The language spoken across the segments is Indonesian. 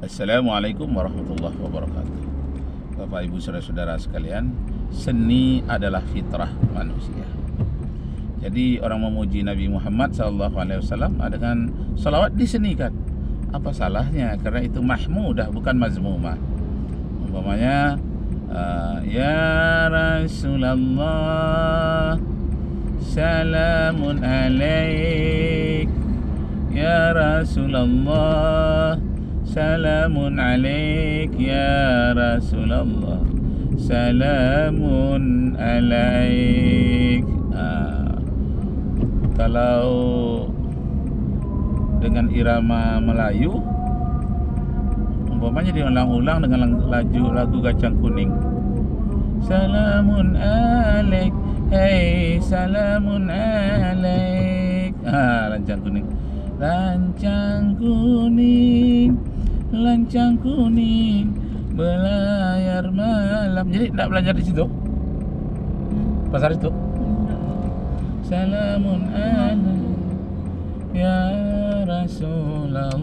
Assalamualaikum warahmatullahi wabarakatuh. Bapak Ibu saudara-saudara sekalian, seni adalah fitrah manusia. Jadi orang memuji Nabi Muhammad SAW dengan salawat disenikan. Apa salahnya? Karena itu mahmudah bukan mazmumah. Umpamanya uh, Ya Rasulullah Salamun alaik Ya Rasulullah Salamun alaik Ya Rasulullah. Salamun alaik. Uh, Kalau dengan irama Melayu umpamanya diulang-ulang dengan lagu lagu kacang kuning. Salamun alaik. Hey salamun alaik. Ah lancang kuning. Lancang kuning lancang kuning belayar malam. Jadi tidak belajar di situ? Pasar itu? Salamun alaik Ya Rasulullah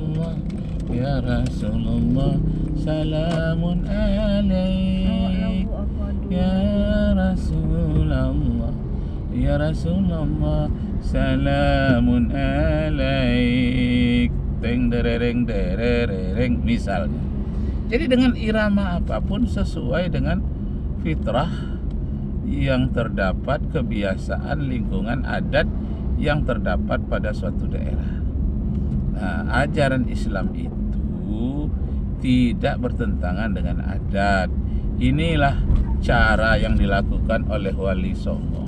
Ya Rasulullah. Salamun alaik Ya Rasulullah Ya Rasulullah. Salamun alaik derereng derereng Misalnya Jadi dengan irama apa pun sesuai dengan fitrah yang terdapat kebiasaan lingkungan adat yang terdapat pada suatu daerah. Nah, ajaran Islam itu tidak bertentangan dengan adat. Inilah cara yang dilakukan oleh Wali Songo.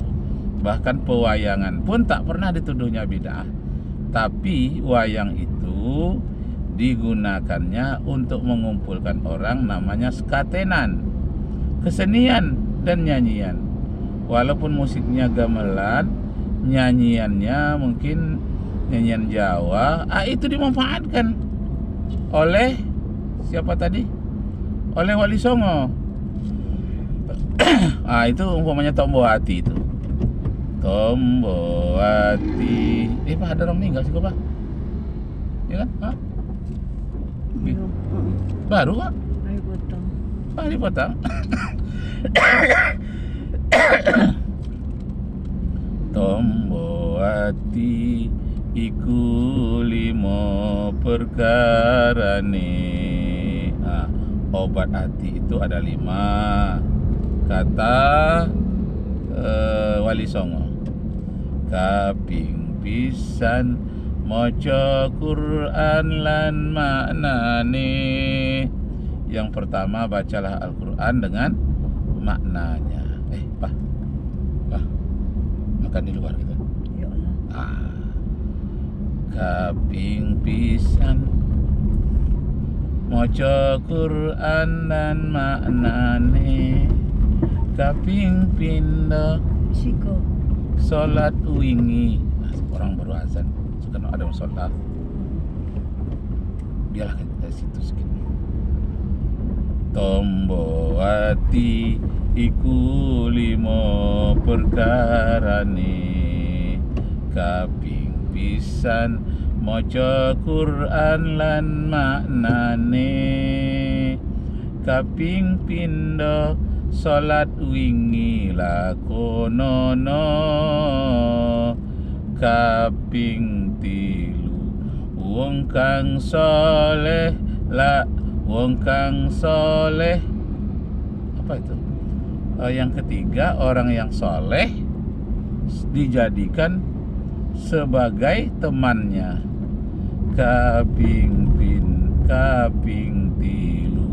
Bahkan pewayangan pun tak pernah dituduhnya bid'ah. Tapi wayang itu digunakannya untuk mengumpulkan orang namanya skatenan, kesenian dan nyanyian. Walaupun musiknya gamelan, nyanyiannya mungkin nyanyian Jawa ah itu dimanfaatkan oleh siapa tadi? Oleh Wali Songo. Ah itu umpamanya Tombo Hati itu. Tombo Hati. Eh pak ada orang meninggal sih pak ya kan? Hah? baru pak? Ayo potong. ah dipotong Tombo hati iku limo perkara nah, obat hati itu ada lima. Kata uh, Wali Songo. Kaping pisan moco Quran lan maknane. Yang pertama bacalah Al-Quran dengan maknanya. Eh pak. Pak makan di luar gitu. Ya. Allah. ah. Kaping pisan. Maca Quran dan maknane. Kaping pindo Siko. salat wingi. Nah, orang baru azan sekarang ada sholat biarlah kita dari situ sedikit tombo hati iku limo perkarane kaping pisan maca Quran lan maknane. Kaping pindo salat wingi lakonono. Kaping tilu. Wong kang soleh la wong kang soleh. Apa itu? Eh, yang ketiga orang yang soleh dijadikan sebagai temannya. Kaping pin kaping tilu.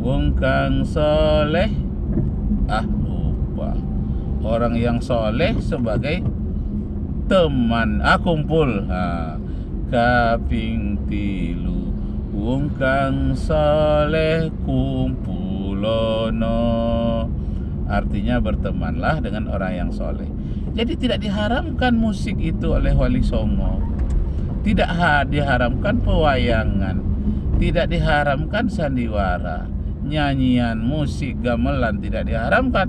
Wong kang soleh. Ah lupa. Orang yang soleh sebagai teman ah ah, kaping tilu wong kang soleh kumpulono artinya bertemanlah dengan orang yang soleh jadi tidak diharamkan musik itu oleh Wali Songo. Tidak ha- diharamkan pewayangan. Tidak diharamkan sandiwara. Nyanyian musik gamelan tidak diharamkan.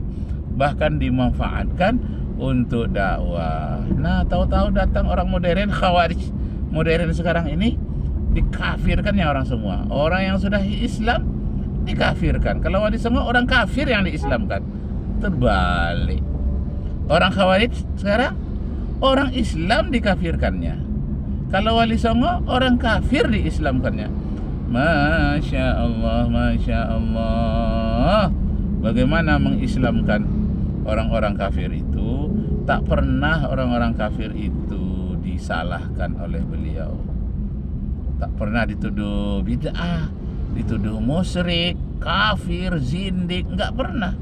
Bahkan dimanfaatkan untuk dakwah nah tahu-tahu datang orang modern khawarij modern sekarang ini dikafirkan ya orang semua. Orang yang sudah Islam dikafirkan. Kalau wali songo orang kafir yang diislamkan. Terbalik. Orang khawarij sekarang orang Islam dikafirkannya. Kalau wali songo orang kafir diislamkannya. Masya Allah, Masya Allah. Bagaimana mengislamkan orang-orang kafir? Tak pernah orang-orang kafir itu disalahkan oleh beliau. Tak pernah dituduh bid'ah, dituduh musyrik, kafir, zindik, nggak pernah.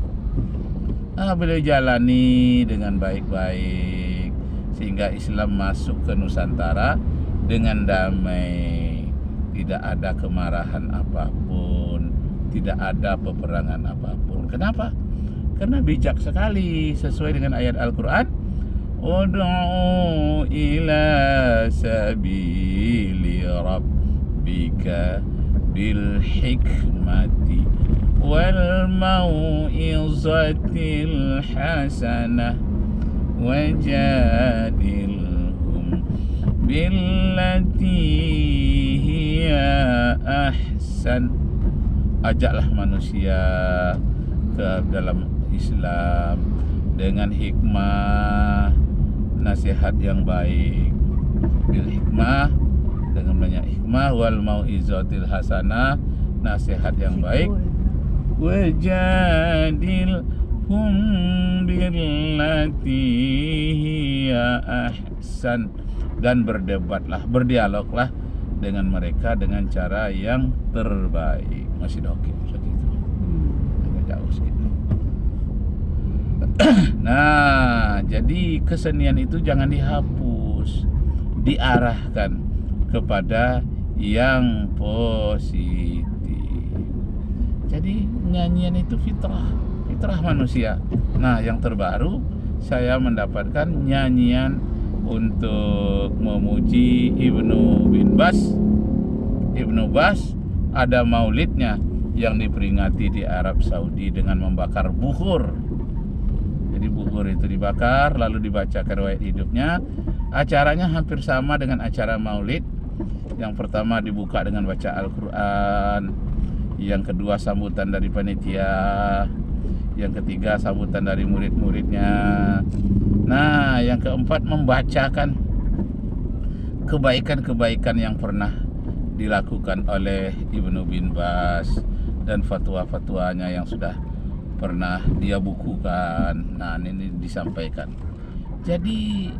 Ah, beliau jalani dengan baik-baik sehingga Islam masuk ke Nusantara dengan damai. Tidak ada kemarahan apa pun, tidak ada peperangan apa pun. Kenapa? Karena bijak sekali sesuai dengan ayat Al-Qur'an. Ud'u ila sabili rabbika bil hikmati wal mau'izatil hasanah wajadilhum billati hiya ahsan ajaklah manusia ke dalam Islam dengan hikmah nasihat yang baik. Bil hikmah dengan banyak hikmah wal mau'izatil hasanah nasihat yang baik. Wajadil hum billati hiya ahsan. Dan berdebatlah berdialoglah dengan mereka dengan cara yang terbaik. Masih oke seperti itu agak jauh sedikit nah jadi kesenian itu jangan dihapus. Diarahkan kepada yang positif. Jadi nyanyian itu fitrah fitrah manusia. Nah yang terbaru saya mendapatkan nyanyian untuk memuji Ibnu bin Bas. Ibnu Bas ada maulidnya yang diperingati di Arab Saudi dengan membakar buhur jadi buhur itu dibakar lalu dibacakan riwayat hidupnya. Acaranya hampir sama dengan acara maulid. Yang pertama dibuka dengan baca Al-Quran. Yang kedua sambutan dari panitia. Yang ketiga sambutan dari murid-muridnya. Nah yang keempat membacakan kebaikan-kebaikan yang pernah dilakukan oleh Ibnu bin Bas dan fatwa-fatwanya yang sudah pernah dia bukukan. Nah ini disampaikan. Jadi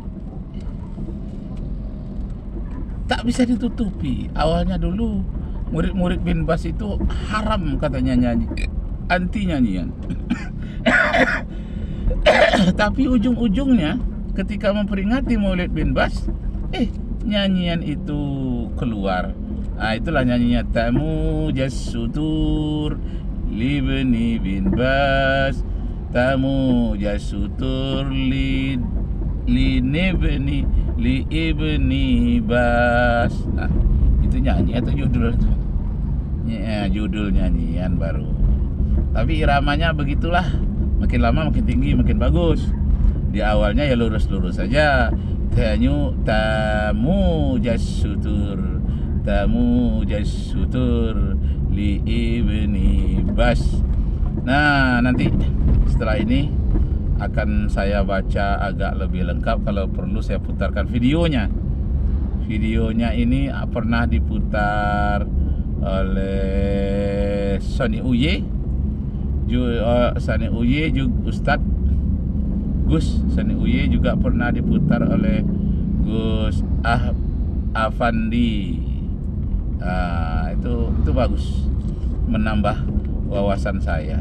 tak bisa ditutupi. Awalnya dulu murid-murid bin Bas itu haram katanya nyanyi. Anti nyanyian. Tapi ujung-ujungnya ketika memperingati Maulid bin Bas eh nyanyian itu keluar. Nah itulah nyanyinya tamu jasutur libni bin Bas tamu jasutur li li nibni li ibni Bas. Nah itu nyanyi atau judul? Itu ya, judul nyanyian baru. Tapi iramanya begitulah. Makin lama makin tinggi makin bagus. Di awalnya ya lurus-lurus saja. Tanyu tamu jasutur tamu jasutur li ibni bas. Nah nanti setelah ini akan saya baca agak lebih lengkap. Kalau perlu saya putarkan videonya. Videonya ini pernah diputar oleh Sony Uye. Uh, Sani Uye juga Ustadz Gus. Sani Uye juga pernah diputar oleh Gus Ah Avandi nah, itu itu bagus. Menambah wawasan saya.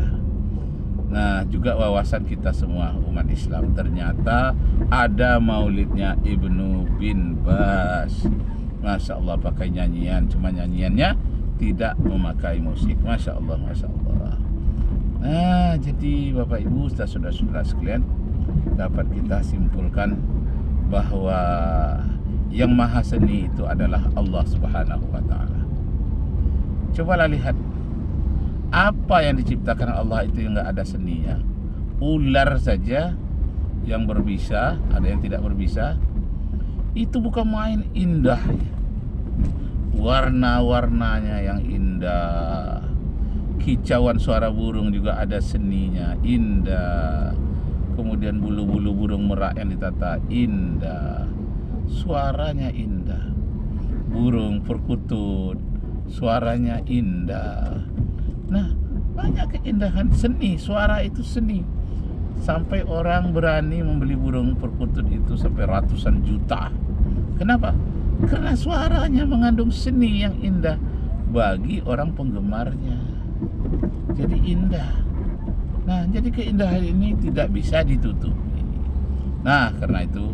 Nah juga wawasan kita semua umat Islam. Ternyata ada maulidnya Ibnu bin Bas. Masya Allah pakai nyanyian. Cuma nyanyiannya tidak memakai musik. Masya Allah Masya Allah. Nah, jadi Bapak Ibu, saudara-saudara sekalian, dapat kita simpulkan bahwa yang maha seni itu adalah Allah Subhanahu wa taala. Cobalah lihat apa yang diciptakan Allah itu yang nggak ada seninya. Ular saja yang berbisa, ada yang tidak berbisa. Itu bukan main indah. warna-warnanya yang indah kicauan suara burung juga ada seninya indah kemudian bulu-bulu burung merak yang ditata indah suaranya indah. Burung perkutut suaranya indah. Nah banyak keindahan seni. Suara itu seni. Sampai orang berani membeli burung perkutut itu sampai ratusan juta. Kenapa? Karena suaranya mengandung seni yang indah bagi orang penggemarnya. Jadi indah. Nah jadi keindahan ini tidak bisa ditutupi. Nah karena itu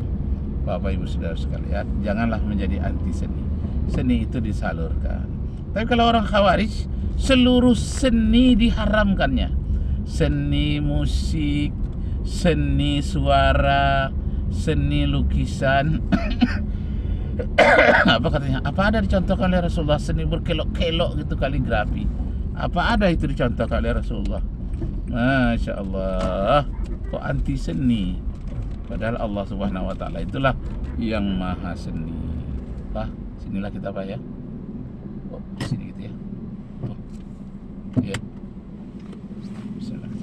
Bapak Ibu Saudara sekalian janganlah menjadi anti seni. Seni itu disalurkan. Tapi kalau orang khawarij seluruh seni diharamkannya. Seni musik seni suara seni lukisan. Apa katanya? Apa ada dicontohkan oleh Rasulullah? Seni berkelok-kelok gitu kaligrafi. Apa ada itu dicontohkan oleh Rasulullah? Masya Allah. Kok anti seni padahal Allah subhanahu wa ta'ala itulah yang maha seni. Pak sinilah kita Pak ya? Oh, sini gitu ya? Ya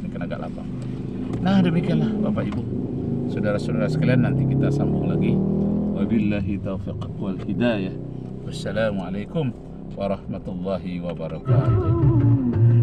ini kan agak lapang nah demikianlah Bapak Ibu. Saudara-saudara sekalian nanti kita sambung lagi. Wabillahi taufiq wal hidayah. Wassalamualaikum warahmatullahi wabarakatuh